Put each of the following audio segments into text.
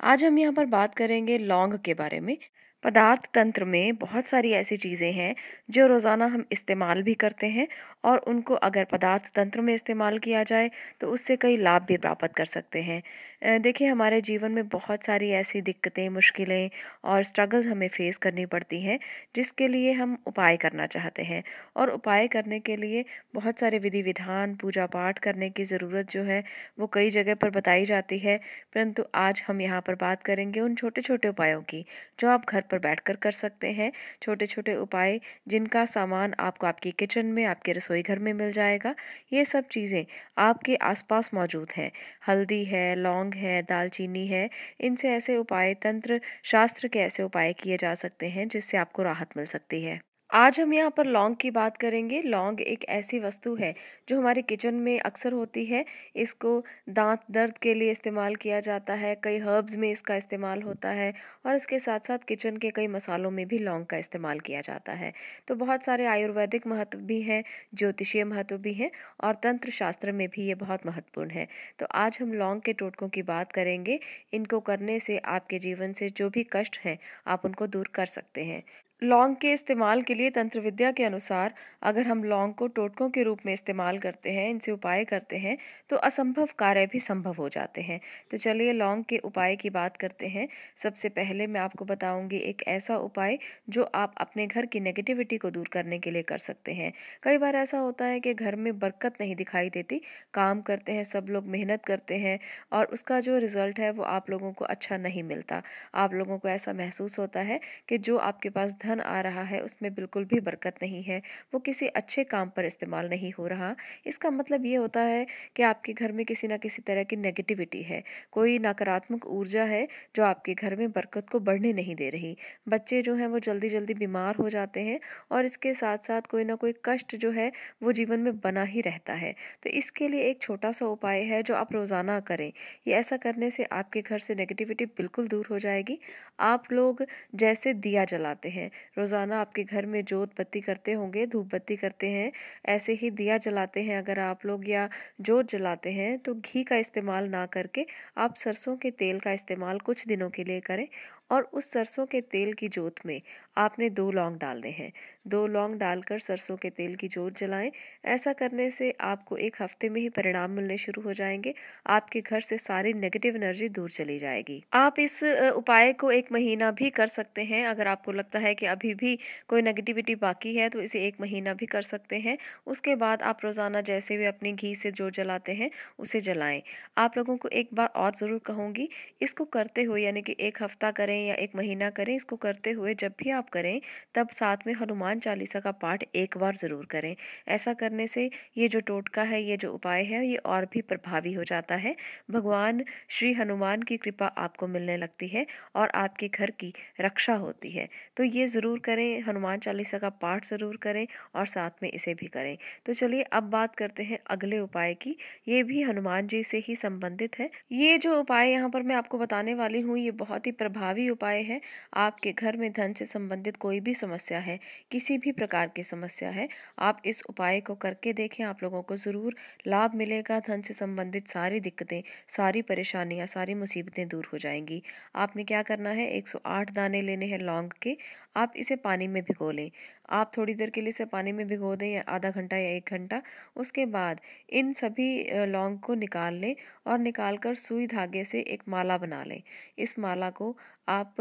आज हम यहाँ पर बात करेंगे लौंग के बारे में। पदार्थ तंत्र में बहुत सारी ऐसी चीज़ें हैं, जो रोज़ाना हम इस्तेमाल भी करते हैं और उनको अगर पदार्थ तंत्र में इस्तेमाल किया जाए तो उससे कई लाभ भी प्राप्त कर सकते हैं। देखिए, हमारे जीवन में बहुत सारी ऐसी दिक्कतें, मुश्किलें और स्ट्रगल्स हमें फेस करनी पड़ती हैं, जिसके लिए हम उपाय करना चाहते हैं। और उपाय करने के लिए बहुत सारे विधि विधान पूजा पाठ करने की ज़रूरत जो है, वो कई जगह पर बताई जाती है। परंतु आज हम यहाँ पर बात करेंगे उन छोटे छोटे उपायों की, जो आप घर पर बैठकर कर सकते हैं। छोटे छोटे उपाय जिनका सामान आपको आपकी किचन में, आपके रसोई घर में मिल जाएगा। ये सब चीज़ें आपके आसपास मौजूद हैं। हल्दी है, लौंग है, दालचीनी है, इनसे ऐसे उपाय, तंत्र, शास्त्र के ऐसे उपाय किए जा सकते हैं जिससे आपको राहत मिल सकती है। आज हम यहाँ पर लौंग की बात करेंगे। लौंग एक ऐसी वस्तु है जो हमारे किचन में अक्सर होती है। इसको दांत दर्द के लिए इस्तेमाल किया जाता है, कई हर्ब्स में इसका इस्तेमाल होता है और इसके साथ साथ किचन के कई मसालों में भी लौंग का इस्तेमाल किया जाता है। तो बहुत सारे आयुर्वेदिक महत्व भी हैं, ज्योतिषीय महत्व भी हैं और तंत्र शास्त्र में भी ये बहुत महत्वपूर्ण है। तो आज हम लौंग के टोटकों की बात करेंगे। इनको करने से आपके जीवन से जो भी कष्ट हैं, आप उनको दूर कर सकते हैं। लौंग के इस्तेमाल के लिए तंत्र विद्या के अनुसार अगर हम लौंग को टोटकों के रूप में इस्तेमाल करते हैं, इनसे उपाय करते हैं तो असंभव कार्य भी संभव हो जाते हैं। तो चलिए लौंग के उपाय की बात करते हैं। सबसे पहले मैं आपको बताऊँगी एक ऐसा उपाय जो आप अपने घर की नेगेटिविटी को दूर करने के लिए कर सकते हैं। कई बार ऐसा होता है कि घर में बरकत नहीं दिखाई देती, काम करते हैं, सब लोग मेहनत करते हैं और उसका जो रिज़ल्ट है वो आप लोगों को अच्छा नहीं मिलता। आप लोगों को ऐसा महसूस होता है कि जो आपके पास धन आ रहा है, उसमें बिल्कुल भी बरकत नहीं है, वो किसी अच्छे काम पर इस्तेमाल नहीं हो रहा। इसका मतलब ये होता है कि आपके घर में किसी ना किसी तरह की नेगेटिविटी है। कोई नकारात्मक ऊर्जा है जो आपके घर में बरकत को बढ़ने नहीं दे रही। बच्चे जो हैं वो जल्दी जल्दी बीमार हो जाते हैं और इसके साथ साथ कोई ना कोई कष्ट जो है वो जीवन में बना ही रहता है। तो इसके लिए एक छोटा सा उपाय है जो आप रोज़ाना करें। ये ऐसा करने से आपके घर से नेगेटिविटी बिल्कुल दूर हो जाएगी। आप लोग जैसे दिया जलाते हैं रोज़ाना आपके घर में जोत बत्ती करते होंगे, धूप बत्ती करते हैं, ऐसे ही दिया जलाते हैं अगर आप लोग या जोत जलाते हैं तो घी का इस्तेमाल ना करके आप सरसों के तेल का इस्तेमाल कुछ दिनों के लिए करें और उस सरसों के तेल की जोत में आपने दो लौंग डालने हैं। दो लौंग डालकर सरसों के तेल की जोत जलाएँ। ऐसा करने से आपको एक हफ़्ते में ही परिणाम मिलने शुरू हो जाएँगे, आपके घर से सारी नेगेटिव एनर्जी दूर चली जाएगी। आप इस उपाय को एक महीना भी कर सकते हैं, अगर आपको लगता है कि अभी भी कोई नेगेटिविटी बाकी है तो इसे एक महीना भी कर सकते हैं। उसके बाद आप रोज़ाना जैसे भी अपने घी से जो जलाते हैं, उसे जलाएँ। आप लोगों को एक बात और ज़रूर कहूँगी, इसको करते हुए, यानी कि एक हफ़्ता करें या एक महीना करें, इसको करते हुए जब भी आप करें, तब साथ में हनुमान चालीसा का पाठ एक बार ज़रूर करें। ऐसा करने से ये जो टोटका है, ये जो उपाय है, ये और भी प्रभावी हो जाता है। भगवान, श्री हनुमान की कृपा आपको मिलने लगती है और आपके घर की रक्षा होती है। तो ये ज़रूर करें, हनुमान चालीसा का पाठ ज़रूर करें और साथ में इसे भी करें। तो चलिए अब बात करते हैं अगले उपाय की। ये भी हनुमान जी से ही संबंधित है। ये जो उपाय यहाँ पर मैं आपको बताने वाली हूँ, ये बहुत ही प्रभावी उपाय है। आपके घर में धन से संबंधित कोई भी समस्या है, किसी भी प्रकार की समस्या है, आप इस उपाय को करके देखें, आप लोगों को ज़रूर लाभ मिलेगा। धन से संबंधित सारी दिक्कतें, सारी परेशानियाँ, सारी मुसीबतें दूर हो जाएँगी। आपने क्या करना है? 108 दाने लेने हैं लौंग के। आप इसे पानी में भिगो लें। आप थोड़ी देर के लिए इसे पानी में भिगो दें या आधा घंटा या एक घंटा। उसके बाद इन सभी लौंग को निकाल लें और निकाल कर सुई धागे से एक माला बना लें। इस माला को आप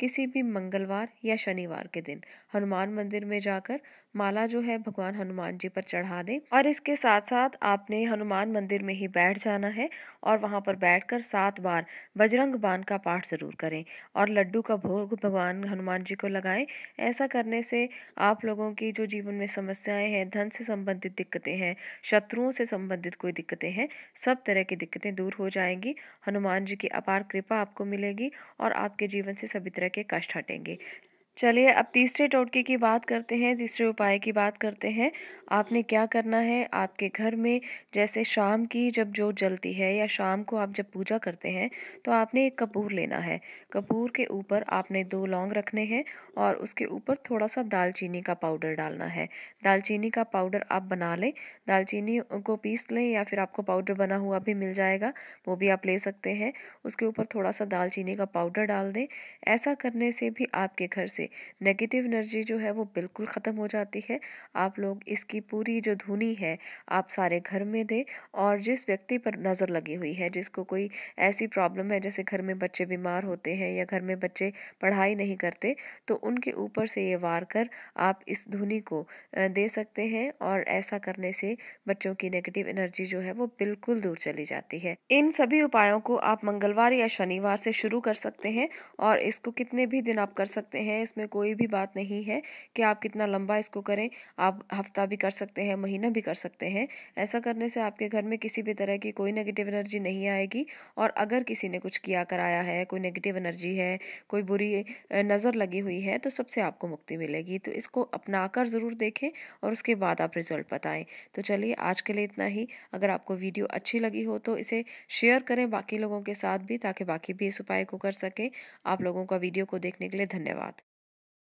किसी भी मंगलवार या शनिवार के दिन हनुमान मंदिर में जाकर माला जो है भगवान हनुमान जी पर चढ़ा दें और इसके साथ साथ आपने हनुमान मंदिर में ही बैठ जाना है और वहाँ पर बैठकर सात बार बजरंग बाण का पाठ ज़रूर करें और लड्डू का भोग भगवान हनुमान जी को लगाएँ ऐसा करने से आप लोगों की जो जीवन में समस्याएँ हैं, धन से संबंधित दिक्कतें हैं, शत्रुओं से संबंधित कोई दिक्कतें हैं, सब तरह की दिक्कतें दूर हो जाएँगी। हनुमान जी की अपार कृपा आपको मिलेगी और आपके जीवन से सभी तरह के कष्ट हटेंगे। चलिए अब तीसरे टोटके की बात करते हैं, तीसरे उपाय की बात करते हैं। आपने क्या करना है? आपके घर में जैसे शाम की जब जो जलती है या शाम को आप जब पूजा करते हैं तो आपने एक कपूर लेना है। कपूर के ऊपर आपने दो लौंग रखने हैं और उसके ऊपर थोड़ा सा दालचीनी का पाउडर डालना है। दालचीनी का पाउडर आप बना लें। दालचीनी को पीस लें या फिर आपको पाउडर बना हुआ भी मिल जाएगा, वो भी आप ले सकते हैं। उसके ऊपर थोड़ा सा दालचीनी का पाउडर डाल दें। ऐसा करने से भी आपके घर से से नेगेटिव एनर्जी जो है वो बिल्कुल ख़त्म हो जाती है। आप लोग इसकी पूरी जो धुनी है, आप सारे घर में दें और जिस व्यक्ति पर नज़र लगी हुई है, जिसको कोई ऐसी प्रॉब्लम है, जैसे घर में बच्चे बीमार होते हैं या घर में बच्चे पढ़ाई नहीं करते तो उनके ऊपर से ये वार कर आप इस धुनी को दे सकते हैं और ऐसा करने से बच्चों की नेगेटिव एनर्जी जो है वो बिल्कुल दूर चली जाती है। इन सभी उपायों को आप मंगलवार या शनिवार से शुरू कर सकते हैं और इसको कितने भी दिन आप कर सकते हैं, इस इसमें कोई भी बात नहीं है कि आप कितना लंबा इसको करें, आप हफ़्ता भी कर सकते हैं, महीना भी कर सकते हैं। ऐसा करने से आपके घर में किसी भी तरह की कोई नेगेटिव एनर्जी नहीं आएगी और अगर किसी ने कुछ किया, कराया है, कोई नेगेटिव एनर्जी है, कोई बुरी नज़र लगी हुई है तो सबसे आपको मुक्ति मिलेगी। तो इसको अपना कर ज़रूर देखें और उसके बाद आप रिज़ल्ट बताएँ। तो चलिए आज के लिए इतना ही। अगर आपको वीडियो अच्छी लगी हो तो इसे शेयर करें बाकी लोगों के साथ भी, ताकि बाकी भी इस उपाय को कर सकें। आप लोगों का वीडियो को देखने के लिए धन्यवाद।